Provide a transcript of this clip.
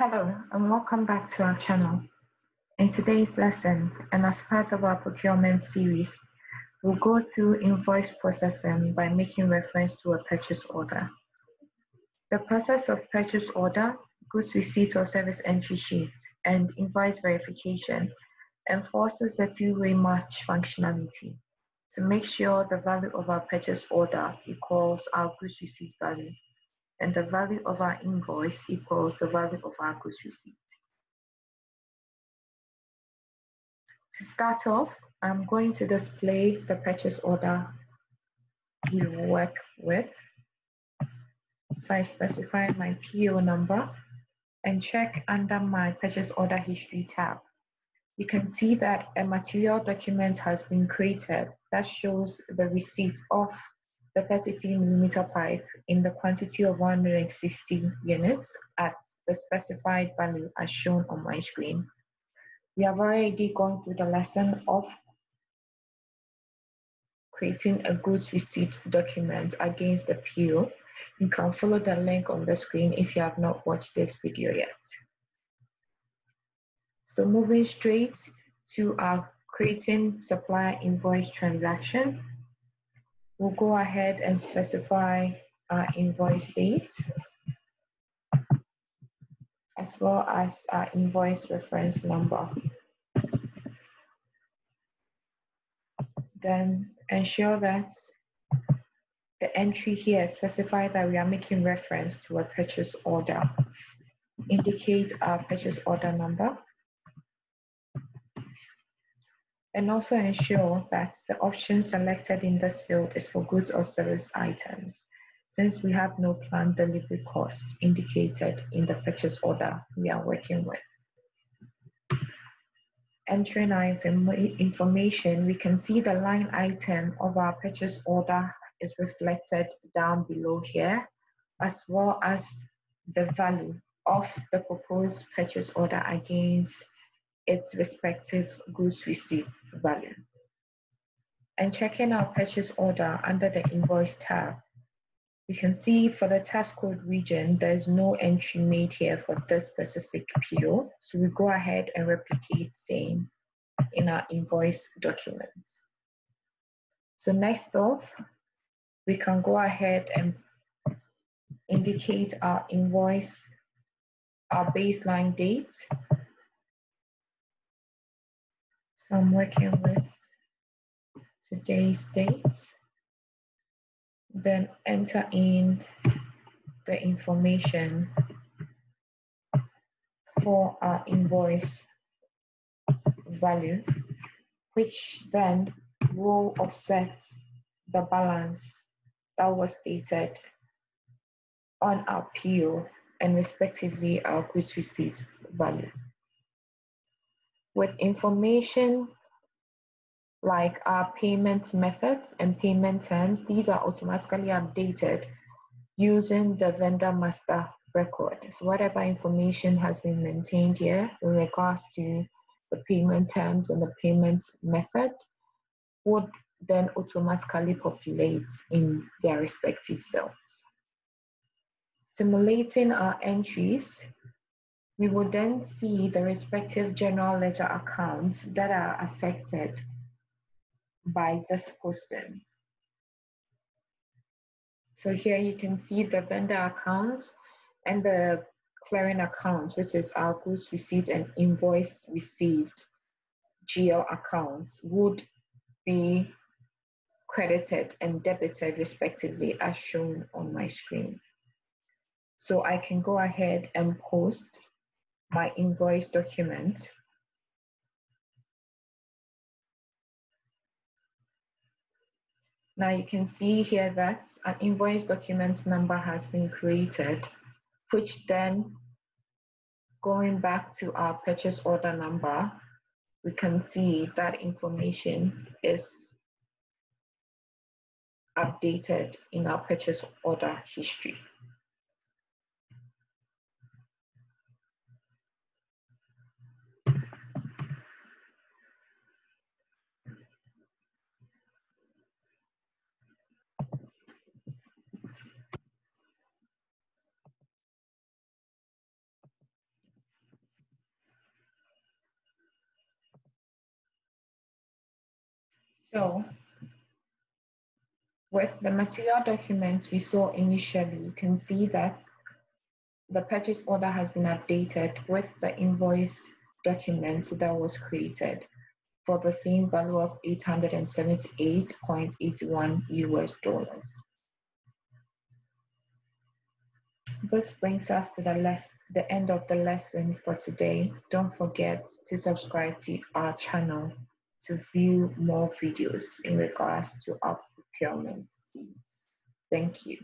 Hello and welcome back to our channel. In today's lesson and as part of our procurement series, we'll go through invoice processing by making reference to a purchase order. The process of purchase order, goods receipt or service entry sheet, and invoice verification enforces the three-way match functionality to make sure the value of our purchase order equals our goods receipt value and the value of our invoice equals the value of our goods receipt. To start off, I'm going to display the purchase order we work with. So I specify my PO number and check under my purchase order history tab. You can see that a material document has been created that shows the receipt of the 33 millimeter pipe in the quantity of 160 units at the specified value as shown on my screen. We have already gone through the lesson of creating a goods receipt document against the PO. You can follow the link on the screen if you have not watched this video yet. So moving straight to our creating supplier invoice transaction, we'll go ahead and specify our invoice date as well as our invoice reference number. Then ensure that the entry here specify that we are making reference to a purchase order. Indicate our purchase order number and also ensure that the option selected in this field is for goods or service items, since we have no planned delivery cost indicated in the purchase order we are working with. Entering our inform information, we can see the line item of our purchase order is reflected down below here, as well as the value of the proposed purchase order against its respective goods receipt value. And checking our purchase order under the invoice tab, we can see for the tax code region, there's no entry made here for this specific PO. So we go ahead and replicate same in our invoice documents. So next off, we can go ahead and indicate our invoice, our baseline date, So I'm working with today's date. Then enter in the information for our invoice value, which then will offset the balance that was stated on our PO and respectively our goods receipt value with information like our payment methods and payment terms, these are automatically updated using the vendor master record. So whatever information has been maintained here in regards to the payment terms and the payment method would then automatically populate in their respective fields. Simulating our entries, we would then see the respective general ledger accounts that are affected by this posting. So here you can see the vendor accounts and the clearing accounts, which is our goods receipt and invoice received GL accounts would be credited and debited respectively as shown on my screen. So I can go ahead and post my invoice document. Now you can see here that an invoice document number has been created, which then going back to our purchase order number, we can see that information is updated in our purchase order history. So with the material documents we saw initially, you can see that the purchase order has been updated with the invoice document that was created for the same value of 878.81 US dollars. This brings us to the, less, the end of the lesson for today. Don't forget to subscribe to our channel to view more videos in regards to our procurement. Thank you.